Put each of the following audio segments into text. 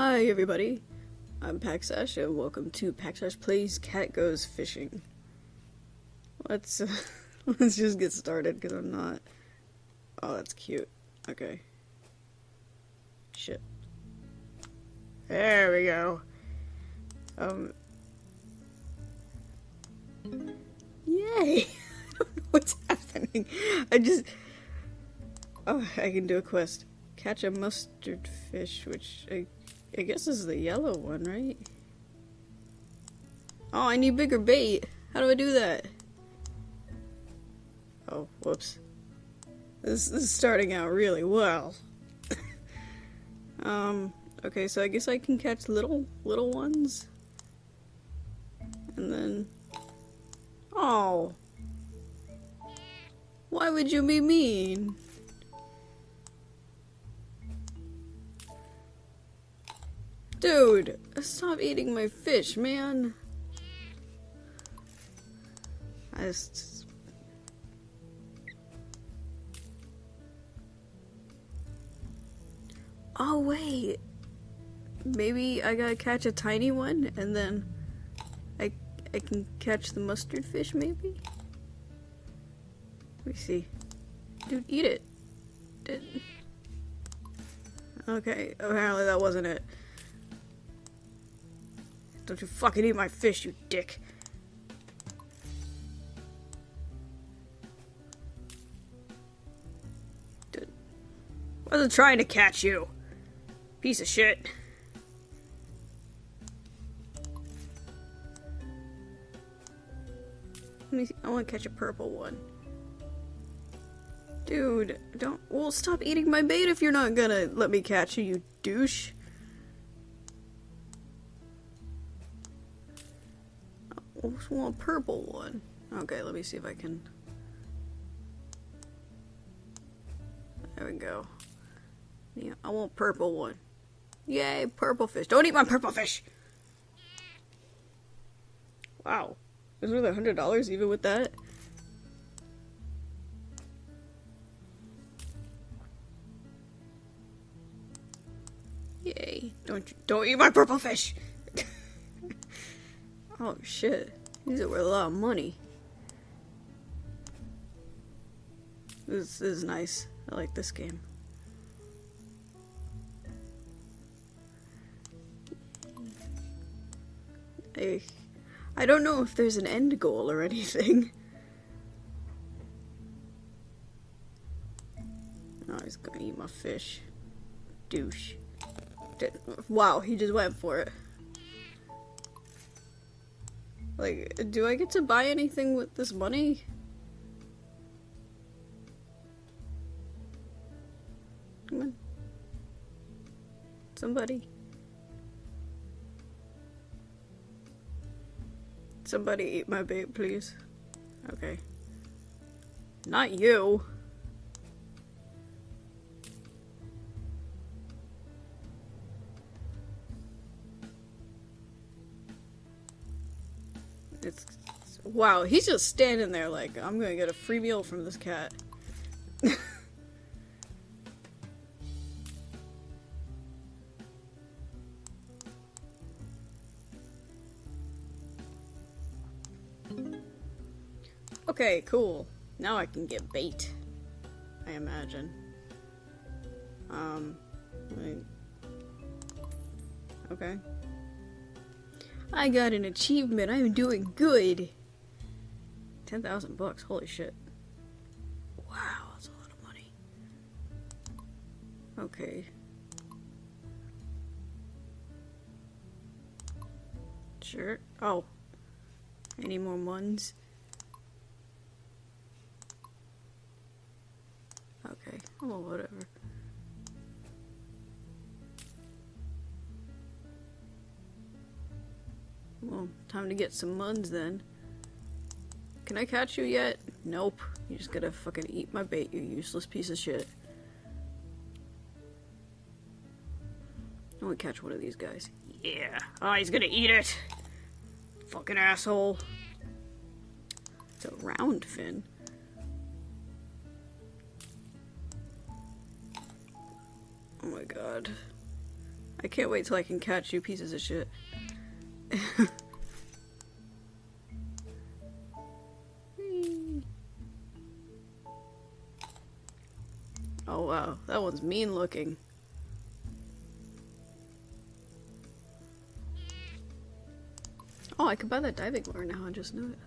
Hi everybody, I'm Paxash and welcome to Paxash Plays Cat Goes Fishing. Let's uh, let's just get started because I'm not. Oh, that's cute. Okay. Shit. There we go. Um. Yay! I don't know what's happening. I just. Oh, I can do a quest. Catch a mustard fish, which I, I guess this is the yellow one, right? Oh, I need bigger bait. How do I do that? Oh, whoops. This, this is starting out really well. um, okay, so I guess I can catch little, little ones. And then... Oh! Why would you be mean? Dude, stop eating my fish, man. I just... Oh, wait. Maybe I gotta catch a tiny one and then I, I can catch the mustard fish, maybe? Let me see. Dude, eat it. Did... Okay, apparently that wasn't it. Don't you fucking eat my fish, you dick. Dude. Wasn't trying to catch you. Piece of shit. Let me see. I want to catch a purple one. Dude, don't. Well, stop eating my bait if you're not gonna let me catch you, you douche. Just want a purple one. Okay, let me see if I can. There we go. Yeah, I want purple one. Yay, purple fish. Don't eat my purple fish! Wow. Worth a hundred dollars even with that. Yay. Don't don't eat my purple fish! Oh shit. These are worth a lot of money. This, is nice. I like this game. I, I don't know if there's an end goal or anything. Oh, he's gonna eat my fish. Douche. Wow, he just went for it. Like, do I get to buy anything with this money? Come on. Somebody. Somebody eat my bait, please. Okay. Not you. Wow, he's just standing there like I'm gonna get a free meal from this cat. okay, cool. Now I can get bait. I imagine. Um, like, okay. I got an achievement. I'm doing good. 10,000 bucks. Holy shit. Wow, that's a lot of money. Okay. Sure. Oh. Any more ones? Okay. Oh, whatever. Well, time to get some muns then. Can I catch you yet? Nope. You just gotta fucking eat my bait, you useless piece of shit. I want to catch one of these guys. Yeah. Oh, he's gonna eat it. Fucking asshole. It's a round fin. Oh my god. I can't wait till I can catch you pieces of shit. wow, that one's mean looking. Oh, I could buy that diving lure now, I just noticed.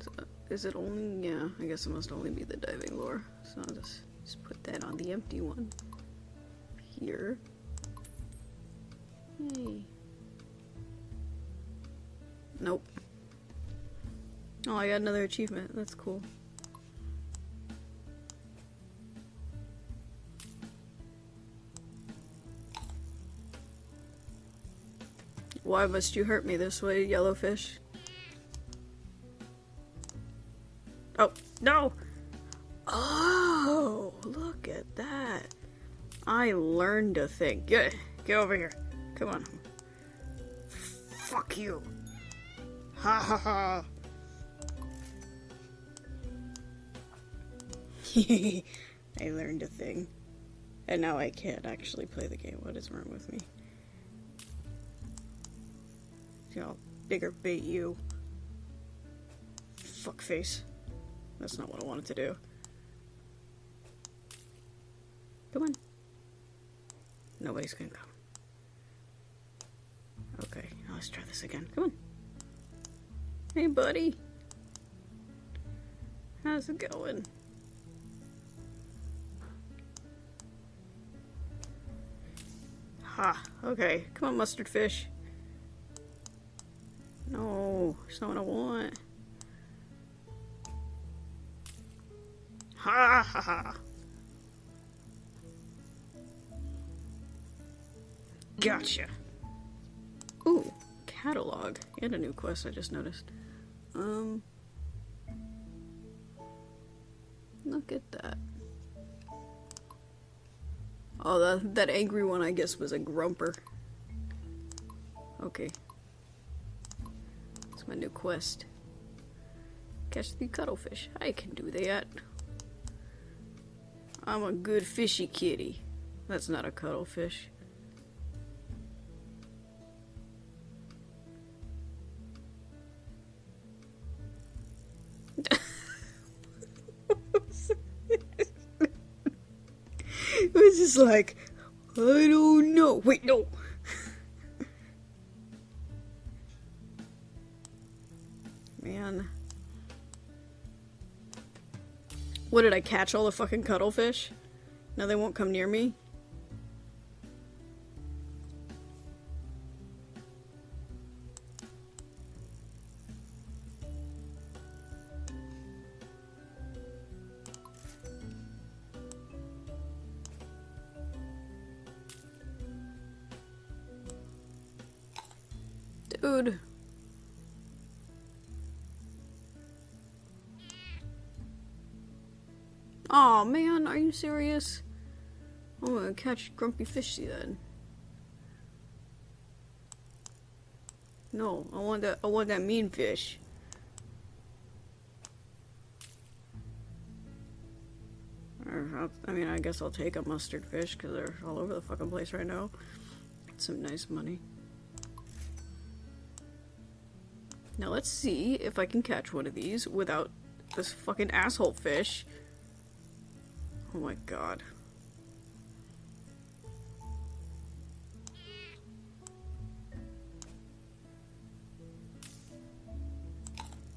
So, is it only, yeah, I guess it must only be the diving lure. So I'll just, just put that on the empty one. Here. Hey. Nope. Oh, I got another achievement. That's cool. Why must you hurt me this way, yellowfish? Oh, no! Oh, look at that. I learned a thing. Get, get over here. Come on. Fuck you. Ha ha ha. I learned a thing. And now I can't actually play the game. What is wrong with me? See, I'll bigger bait you. Fuckface. That's not what I wanted to do. Come on. Nobody's gonna come. Okay, now let's try this again. Come on. Hey, buddy. How's it going? Ha, okay. Come on, mustard fish. No, it's not what I want. Ha ha ha. Gotcha. Ooh, catalog. And a new quest I just noticed. Um. Look at that. Oh, that, that angry one, I guess, was a grumper. Okay. My new quest. Catch the cuttlefish. I can do that. I'm a good fishy kitty. That's not a cuttlefish. it was just like, I don't know. Wait, no. What did I catch all the fucking cuttlefish? Now they won't come near me? Dude. Oh, man, are you serious? I'm gonna catch Grumpy Fishy then. No, I want that I want that mean fish. I mean, I guess I'll take a mustard fish because they're all over the fucking place right now. Get some nice money. Now let's see if I can catch one of these without this fucking asshole fish. Oh my god.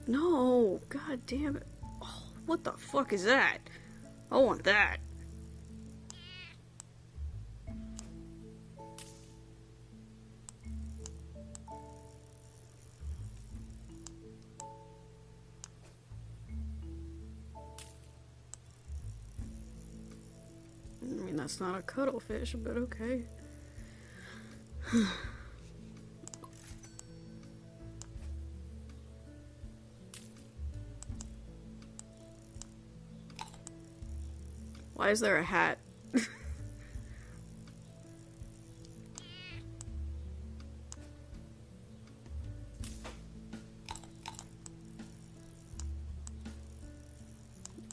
No, god damn it. Oh, what the fuck is that? I want that. That's not a cuttlefish, but okay. Why is there a hat?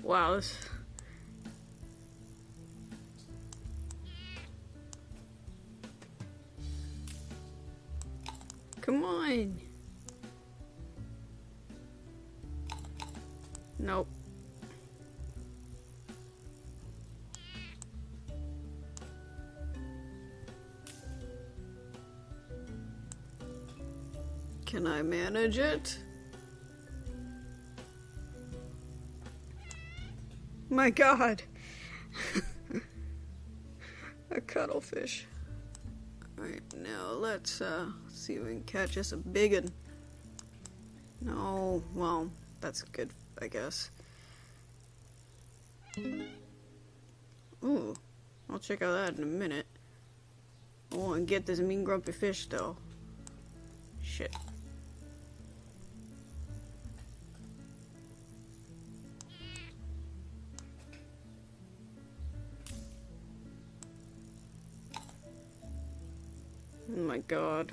wow, this... Come on. Nope. Can I manage it? My god. a cuttlefish. Alright, now let's uh see if we can catch us a big one. No, well, that's good, I guess. Ooh, I'll check out that in a minute. I to get this mean grumpy fish though. Shit. Oh my god.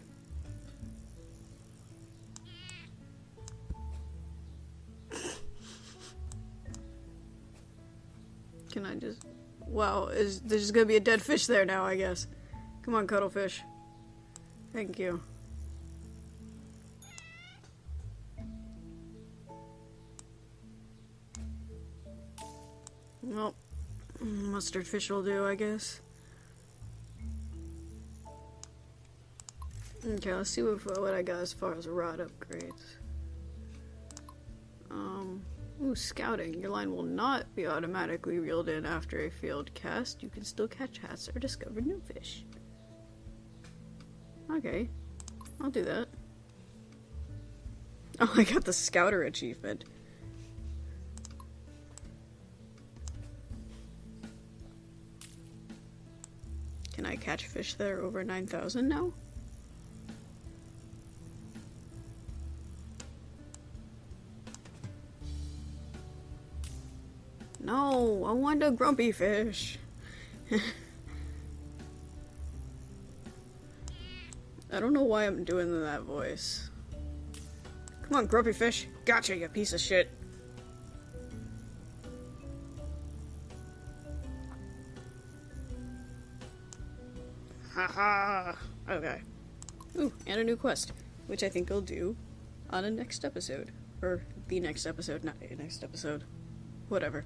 Can I just... Wow, is there's just gonna be a dead fish there now, I guess. Come on, cuttlefish. Thank you. Well, mustard fish will do, I guess. Okay, let's see what, what I got as far as rod upgrades. Um, ooh, scouting. Your line will not be automatically reeled in after a failed cast. You can still catch hats or discover new fish. Okay, I'll do that. Oh, I got the scouter achievement. Can I catch fish that are over 9,000 now? I want a grumpy fish. I don't know why I'm doing that voice. Come on, grumpy fish. Gotcha, you piece of shit. Haha. okay. Ooh, and a new quest, which I think I'll do on a next episode. Or the next episode, not a next episode. Whatever.